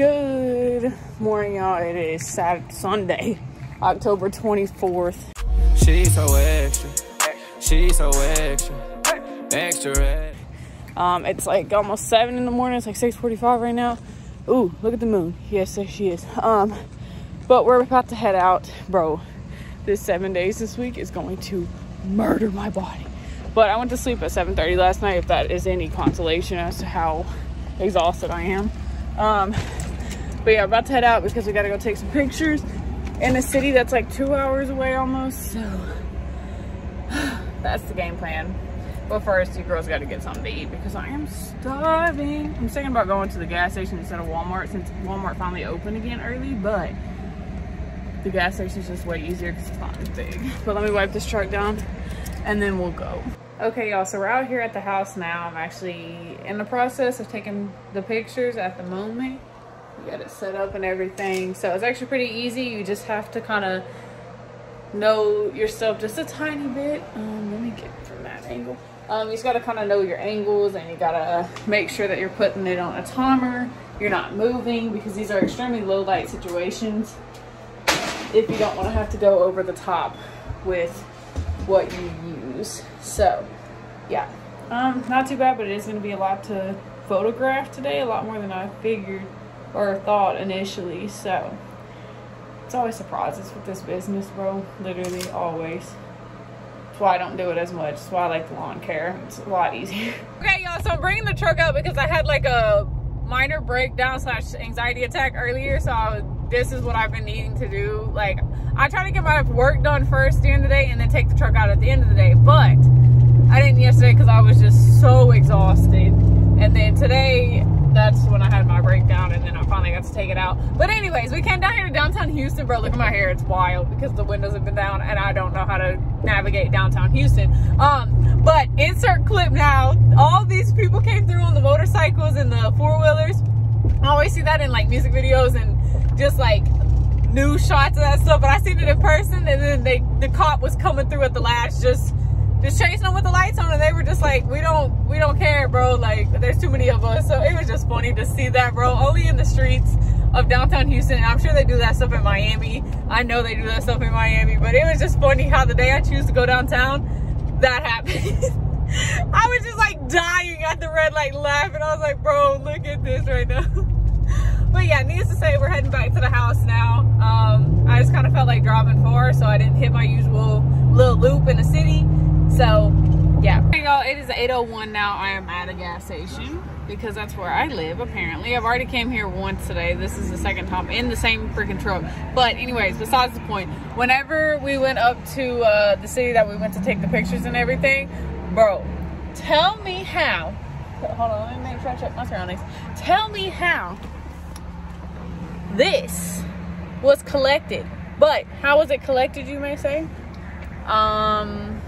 Good morning, y'all. It is Saturday, Sunday, October 24th. She's so extra. She's so extra. Extra. Um, it's like almost 7 in the morning. It's like 6.45 right now. Ooh, look at the moon. Yes, there she is. Um, but we're about to head out. Bro, this seven days this week is going to murder my body. But I went to sleep at 7.30 last night, if that is any consolation as to how exhausted I am. Um, but yeah, about to head out because we got to go take some pictures in a city that's like two hours away almost. So that's the game plan. But first, you girls got to get something to eat because I am starving. I'm thinking about going to the gas station instead of Walmart since Walmart finally opened again early, but the gas station is just way easier because it's not as big. But let me wipe this truck down and then we'll go. Okay, y'all, so we're out here at the house now. I'm actually in the process of taking the pictures at the moment. You got it set up and everything. So it's actually pretty easy. You just have to kind of know yourself just a tiny bit. Um, let me get from that angle. Um, you just got to kind of know your angles and you got to make sure that you're putting it on a timer. You're not moving because these are extremely low light situations if you don't want to have to go over the top with what you use. So, yeah. Um, not too bad, but it is going to be a lot to photograph today. A lot more than I figured or thought initially. So, it's always surprises with this business, bro. Literally, always. That's why I don't do it as much. That's why I like the lawn care. It's a lot easier. Okay, y'all. So, I'm bringing the truck up because I had like a minor breakdown slash anxiety attack earlier. So, was this is what I've been needing to do. Like, I try to get my work done first during the day and then take the truck out at the end of the day. But I didn't yesterday because I was just so exhausted. And then today, that's when I got to take it out. But anyways, we came down here to downtown Houston. Bro, look at my hair. It's wild because the windows have been down and I don't know how to navigate downtown Houston. Um, but insert clip now. All these people came through on the motorcycles and the four-wheelers. I always see that in like music videos and just like new shots of that stuff. But I seen it in person, and then they the cop was coming through at the last, just just chasing them with the lights on, and they were just like, "We don't, we don't care, bro. Like, there's too many of us." So it was just funny to see that, bro. Only in the streets of downtown Houston. And I'm sure they do that stuff in Miami. I know they do that stuff in Miami, but it was just funny how the day I choose to go downtown, that happened. I was just like dying at the red light laughing. I was like, bro, look at this right now. but yeah, needless to say, we're heading back to the house now. Um, I just kind of felt like driving far, so I didn't hit my usual little loop in the city. So yeah. Hey y'all, it is 8.01 now. I am at a gas station because that's where I live apparently. I've already came here once today. This is the second time in the same freaking truck. But anyways, besides the point, whenever we went up to uh, the city that we went to take the pictures and everything, bro, tell me how. Hold on, let me make sure I check my surroundings. Tell me how this was collected. But how was it collected, you may say? Um,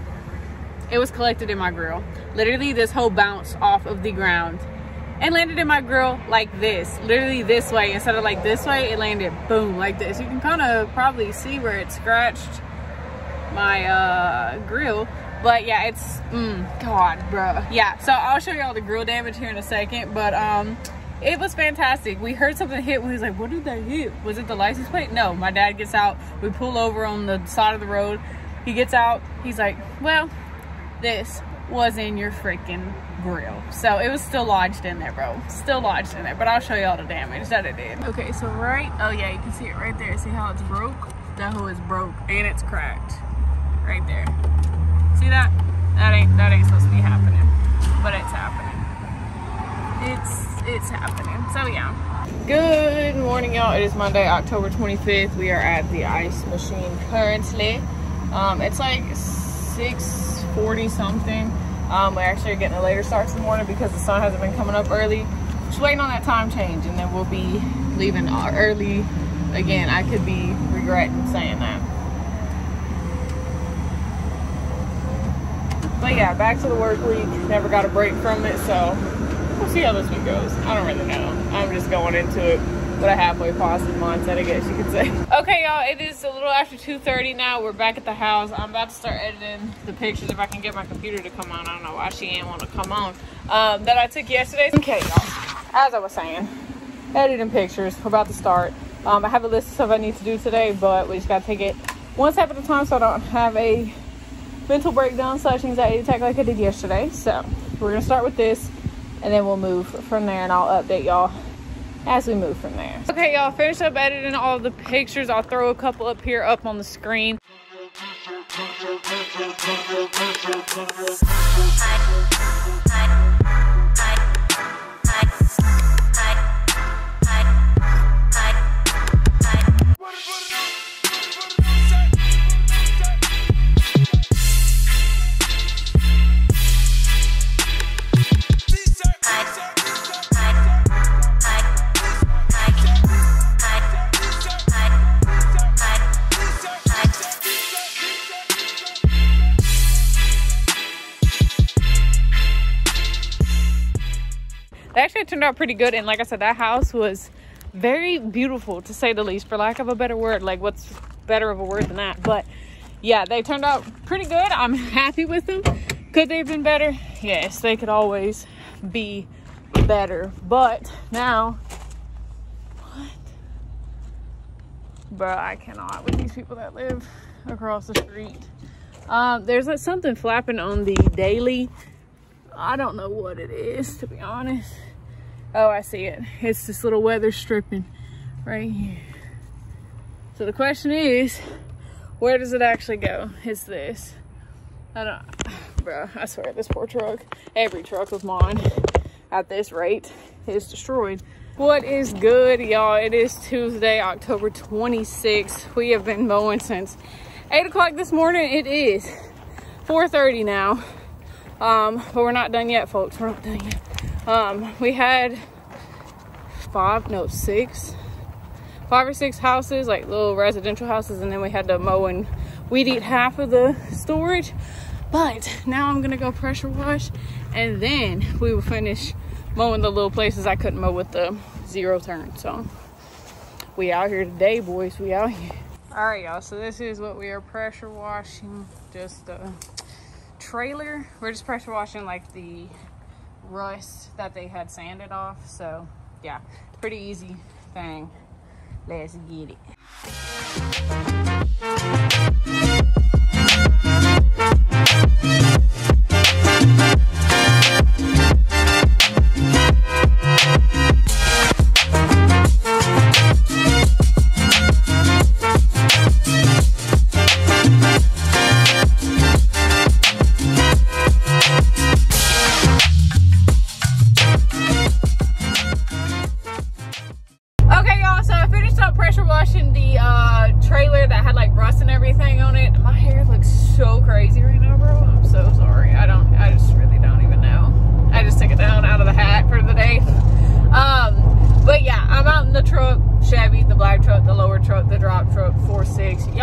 it was collected in my grill. Literally, this whole bounced off of the ground and landed in my grill like this. Literally this way. Instead of like this way, it landed boom like this. You can kind of probably see where it scratched my uh, grill. But yeah, it's, mm, God, bro. Yeah, so I'll show you all the grill damage here in a second. But um, it was fantastic. We heard something hit. We was like, what did that hit? Was it the license plate? No, my dad gets out. We pull over on the side of the road. He gets out. He's like, well, this was in your freaking grill. So it was still lodged in there, bro. Still lodged in there. But I'll show you all the damage that it did. Okay, so right, oh yeah, you can see it right there. See how it's broke? That hole is broke and it's cracked. Right there. See that? That ain't that ain't supposed to be happening. But it's happening. It's it's happening. So yeah. Good morning, y'all. It is Monday, October 25th. We are at the ice machine currently. Um, it's like 6:40 something. Um, we actually are getting a later start this morning because the sun hasn't been coming up early. Just waiting on that time change, and then we'll be leaving early again. I could be regretting saying that. But yeah, back to the work week. Never got a break from it, so we'll see how this week goes. I don't really know. I'm just going into it with a halfway positive mindset, I guess you could say. Okay, y'all, it is a little after 2.30 now. We're back at the house. I'm about to start editing the pictures if I can get my computer to come on. I don't know why she ain't want to come on. Um, that I took yesterday. Okay, y'all, as I was saying, editing pictures. We're about to start. Um, I have a list of stuff I need to do today, but we just gotta take it one step at a time so I don't have a mental breakdown slash anxiety attack like I did yesterday. So we're gonna start with this and then we'll move from there and I'll update y'all as we move from there. Okay, y'all, finish up editing all the pictures. I'll throw a couple up here up on the screen. They actually turned out pretty good. And like I said, that house was very beautiful to say the least, for lack of a better word. Like, what's better of a word than that? But yeah, they turned out pretty good. I'm happy with them. Could they have been better? Yes, they could always be better. But now, what? Bro, I cannot with these people that live across the street. Um, there's like something flapping on the daily I don't know what it is, to be honest. Oh, I see it. It's this little weather stripping right here. So the question is, where does it actually go? Is this. I don't, bro, I swear this poor truck, every truck of mine at this rate is destroyed. What is good, y'all? It is Tuesday, October 26th. We have been mowing since 8 o'clock this morning. It is 4.30 now. Um, but we're not done yet, folks. We're not done yet. Um, we had five, no, six, five or six houses, like little residential houses, and then we had to mow and weed eat half of the storage. But now I'm gonna go pressure wash, and then we will finish mowing the little places I couldn't mow with the zero turn. So we out here today, boys. We out here. All right, y'all. So this is what we are pressure washing. Just uh, trailer. We're just pressure washing like the rust that they had sanded off. So yeah, pretty easy thing. Let's get it.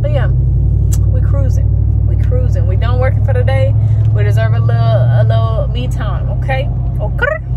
but yeah, we cruising. We cruising. We done working for the day. We deserve a little, a little me time, okay? Okay?